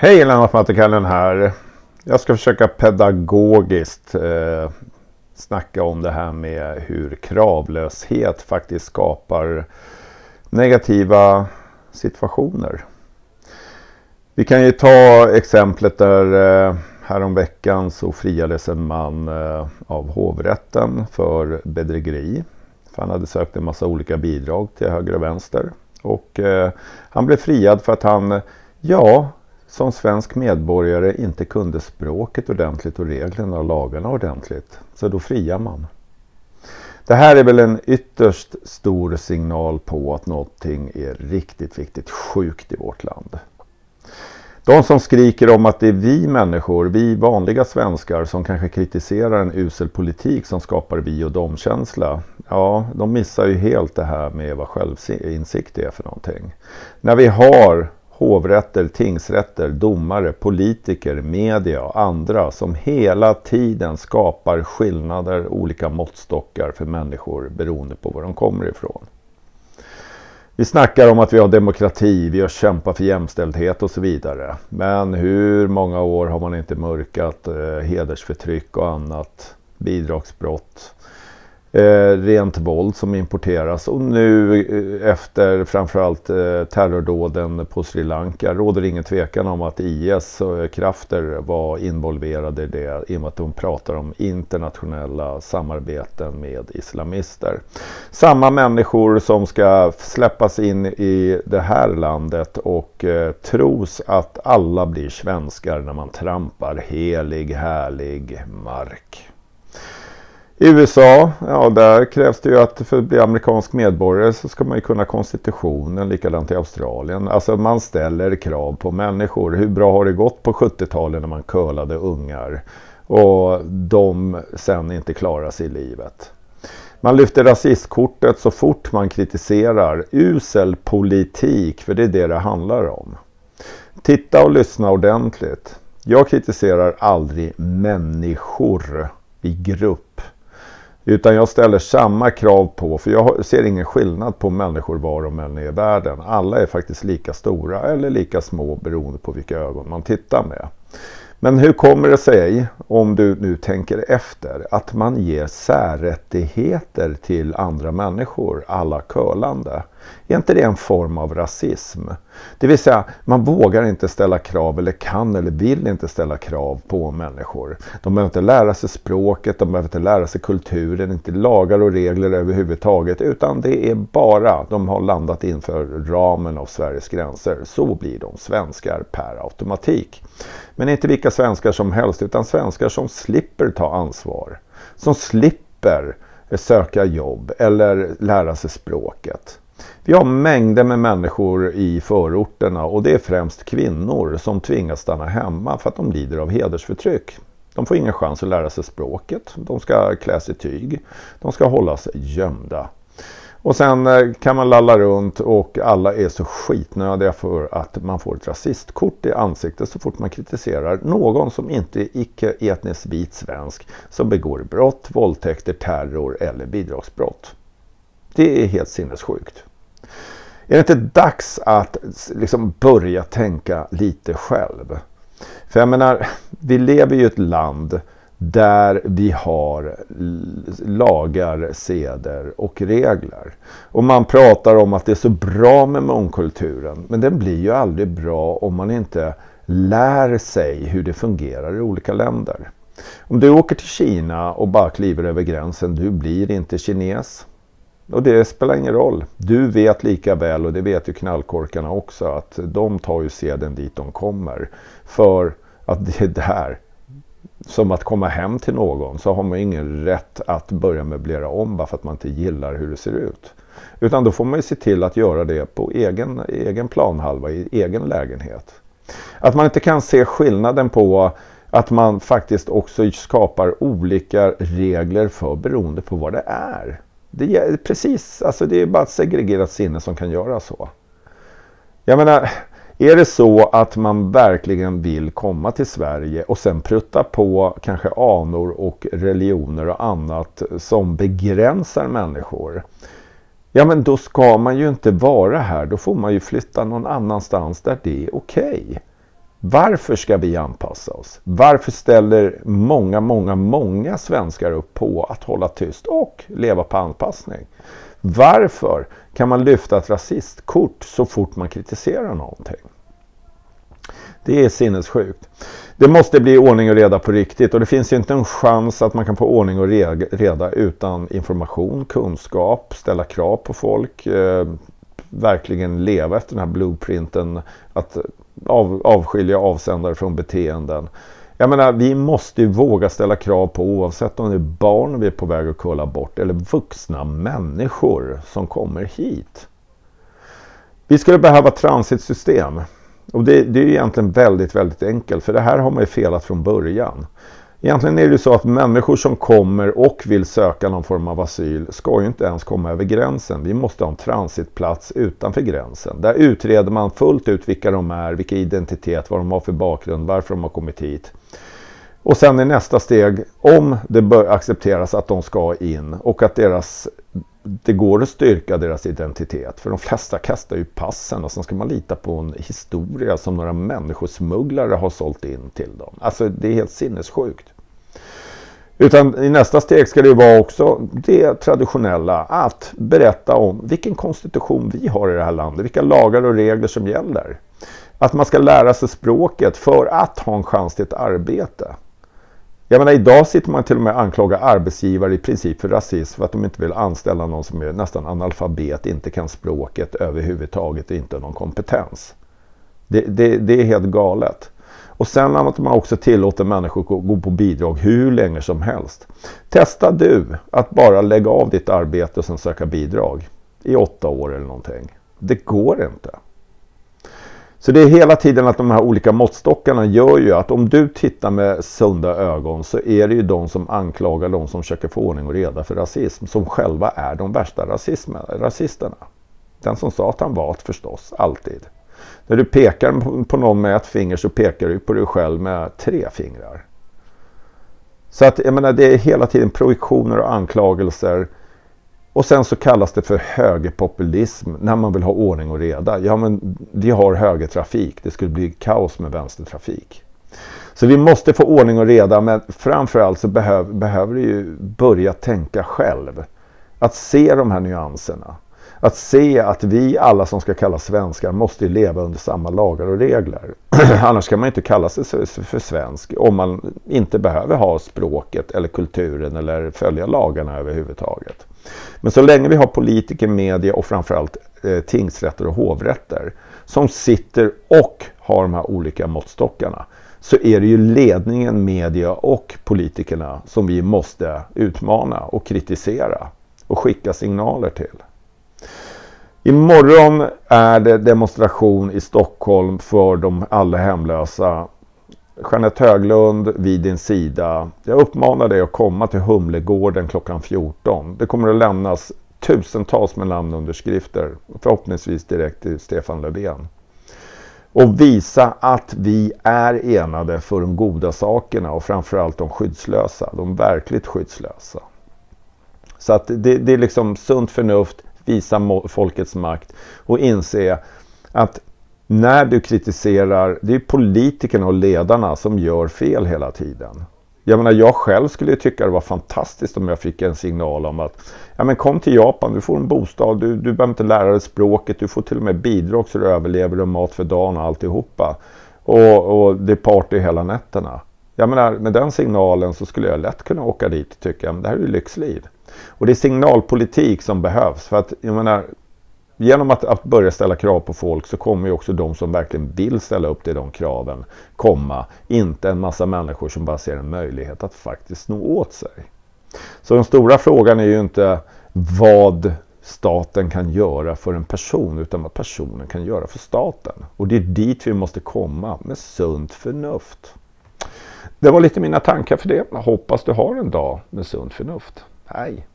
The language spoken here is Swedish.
Hej Lennart Mattikallen här. Jag ska försöka pedagogiskt eh, snacka om det här med hur kravlöshet faktiskt skapar negativa situationer. Vi kan ju ta exemplet där eh, häromveckan så friades en man eh, av hovrätten för bedrägeri. För han hade sökt en massa olika bidrag till höger och vänster. Och eh, han blev friad för att han, ja, som svensk medborgare inte kunde språket ordentligt och reglerna och lagarna ordentligt. Så då friar man. Det här är väl en ytterst stor signal på att någonting är riktigt, riktigt sjukt i vårt land. De som skriker om att det är vi människor, vi vanliga svenskar som kanske kritiserar en usel politik som skapar vi och dom-känsla. Ja, de missar ju helt det här med vad självinsikt är för någonting. När vi har hovrätter, tingsrätter, domare, politiker, media och andra som hela tiden skapar skillnader, olika måttstockar för människor beroende på var de kommer ifrån. Vi snackar om att vi har demokrati, vi har kämpat för jämställdhet och så vidare. Men hur många år har man inte mörkat eh, hedersförtryck och annat, bidragsbrott, eh, rent våld som importeras och nu eh, efter framförallt eh, terrordåden på Sri Lanka råder ingen tvekan om att IS eh, krafter var involverade i det i och med att de pratar om internationella samarbeten med islamister. Samma människor som ska släppas in i det här landet och eh, tros att alla blir svenskar när man trampar helig härlig mark. I USA, ja där krävs det ju att för att bli amerikansk medborgare så ska man ju kunna konstitutionen, likadant i Australien. Alltså man ställer krav på människor. Hur bra har det gått på 70-talet när man curlade ungar och de sen inte klarar sig i livet? Man lyfter rasistkortet så fort man kritiserar usel politik, för det är det det handlar om. Titta och lyssna ordentligt. Jag kritiserar aldrig människor i grupp. Utan jag ställer samma krav på, för jag ser ingen skillnad på människor var de än är i världen. Alla är faktiskt lika stora eller lika små beroende på vilka ögon man tittar med. Men hur kommer det sig, om du nu tänker efter, att man ger särrättigheter till andra människor, alla curlande? Är inte det en form av rasism? Det vill säga, man vågar inte ställa krav eller kan eller vill inte ställa krav på människor. De behöver inte lära sig språket, de behöver inte lära sig kulturen, inte lagar och regler överhuvudtaget. Utan det är bara, de har landat inför ramen av Sveriges gränser. Så blir de svenskar per automatik. Men inte vilka svenskar som helst, utan svenskar som slipper ta ansvar. Som slipper eh, söka jobb eller lära sig språket. Vi har mängder med människor i förorterna och det är främst kvinnor som tvingas stanna hemma för att de lider av hedersförtryck. De får ingen chans att lära sig språket, de ska klä sig tyg, de ska hållas gömda. Och sen eh, kan man lalla runt och alla är så skitnödiga för att man får ett rasistkort i ansiktet så fort man kritiserar någon som inte är icke-etniskt vit svensk som begår brott, våldtäkter, terror eller bidragsbrott. Det är helt sinnessjukt. Är det inte dags att liksom börja tänka lite själv? För jag menar, vi lever ju i ett land där vi har lagar, seder och regler. Och man pratar om att det är så bra med mångkulturen. Men den blir ju aldrig bra om man inte lär sig hur det fungerar i olika länder. Om du åker till Kina och bara kliver över gränsen, du blir inte kines. Och det spelar ingen roll. Du vet lika väl, och det vet ju knallkorkarna också, att de tar ju seden dit de kommer. För att det är där, som att komma hem till någon, så har man ingen rätt att börja möblera om bara för att man inte gillar hur det ser ut. Utan då får man ju se till att göra det på egen, egen planhalva, i egen lägenhet. Att man inte kan se skillnaden på att man faktiskt också skapar olika regler för beroende på vad det är. Det är precis, alltså det är bara ett segregerat sinne som kan göra så. Jag menar, är det så att man verkligen vill komma till Sverige och sen prutta på kanske anor och religioner och annat som begränsar människor. Ja men då ska man ju inte vara här, då får man ju flytta någon annanstans där det är okej. Okay. Varför ska vi anpassa oss? Varför ställer många, många, många svenskar upp på att hålla tyst och leva på anpassning? Varför kan man lyfta ett rasistkort så fort man kritiserar någonting? Det är sinnessjukt. Det måste bli ordning och reda på riktigt och det finns inte en chans att man kan få ordning och reda utan information, kunskap, ställa krav på folk, eh, verkligen leva efter den här blueprinten, att av, avskilja avsändare från beteenden. Jag menar, vi måste ju våga ställa krav på oavsett om det är barn vi är på väg att kolla bort eller vuxna människor som kommer hit. Vi skulle behöva transitsystem. Och det, det är egentligen väldigt, väldigt enkelt för det här har man ju felat från början. Egentligen är det ju så att människor som kommer och vill söka någon form av asyl ska ju inte ens komma över gränsen. Vi måste ha en transitplats utanför gränsen. Där utreder man fullt ut vilka de är, vilken identitet, vad de har för bakgrund, varför de har kommit hit. Och sen är nästa steg, om det bör accepteras att de ska in och att deras, det går att styrka deras identitet. För de flesta kastar ju passen och sen ska man lita på en historia som några människosmugglare har sålt in till dem. Alltså det är helt sinnessjukt. Utan i nästa steg ska det vara också det traditionella att berätta om vilken konstitution vi har i det här landet, vilka lagar och regler som gäller. Att man ska lära sig språket för att ha en chans till ett arbete. Jag menar idag sitter man till och med och anklagar arbetsgivare i princip för rasism för att de inte vill anställa någon som är nästan analfabet, inte kan språket överhuvudtaget och inte har någon kompetens. Det, det, det är helt galet. Och sen att man också tillåter människor att gå på bidrag hur länge som helst. Testa du att bara lägga av ditt arbete och sen söka bidrag i åtta år eller någonting. Det går inte. Så det är hela tiden att de här olika måttstockarna gör ju att om du tittar med sunda ögon så är det ju de som anklagar de som försöker få ordning och reda för rasism som själva är de värsta rasisterna. Den som sa att han var förstås, alltid. När du pekar på någon med ett finger så pekar du på dig själv med tre fingrar. Så att jag menar det är hela tiden projektioner och anklagelser och sen så kallas det för högerpopulism när man vill ha ordning och reda. Ja men vi har högertrafik, det skulle bli kaos med vänstertrafik. Så vi måste få ordning och reda men framförallt så behöv, behöver du ju börja tänka själv. Att se de här nyanserna. Att se att vi alla som ska kallas svenskar måste leva under samma lagar och regler. Annars kan man inte kalla sig för svensk om man inte behöver ha språket eller kulturen eller följa lagarna överhuvudtaget. Men så länge vi har politiker, media och framförallt eh, tingsrätter och hovrätter som sitter och har de här olika måttstockarna så är det ju ledningen, media och politikerna som vi måste utmana och kritisera och skicka signaler till. Imorgon är det demonstration i Stockholm för de alla hemlösa. Jeanette Höglund vid din sida. Jag uppmanar dig att komma till Humlegården klockan 14. Det kommer att lämnas tusentals med namnunderskrifter. Förhoppningsvis direkt till Stefan Löfven. Och visa att vi är enade för de goda sakerna och framförallt de skyddslösa. De verkligt skyddslösa. Så att det, det är liksom sunt förnuft visa folkets makt och inse att när du kritiserar, det är politikerna och ledarna som gör fel hela tiden. Jag menar, jag själv skulle tycka det var fantastiskt om jag fick en signal om att ja, men kom till Japan, du får en bostad, du, du behöver inte lära dig språket, du får till och med bidrag så du överlever och mat för dagen och alltihopa. Och, och det är party hela nätterna. Jag menar, med den signalen så skulle jag lätt kunna åka dit och tycka att det här är ju lyxliv. Och det är signalpolitik som behövs. För att, jag menar, genom att, att, börja ställa krav på folk så kommer ju också de som verkligen vill ställa upp till de kraven komma. Inte en massa människor som bara ser en möjlighet att faktiskt nå åt sig. Så den stora frågan är ju inte vad staten kan göra för en person utan vad personen kan göra för staten. Och det är dit vi måste komma med sunt förnuft. Det var lite mina tankar för det. Jag hoppas du har en dag med sunt förnuft. Hej!